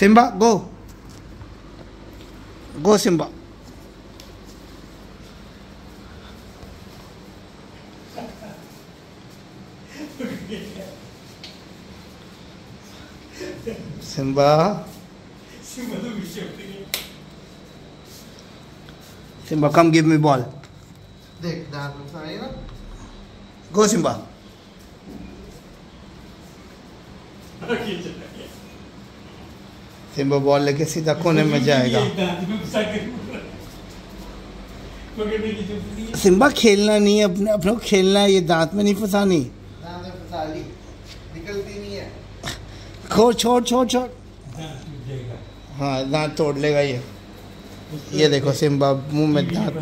Simba, go. Go, Simba. Simba. Simba, come give me ball. Go, Simba. Simba ball लेके सीधा कोने में जाएगा सिम्बा खेलना नहीं है अपने अपने को खेलना है ये दांत में नहीं फंसानी नहीं छोड़ छोड़ छोड़ हाँ दांत तोड़ लेगा ये ये देखो सिम्बा मुँह में दांत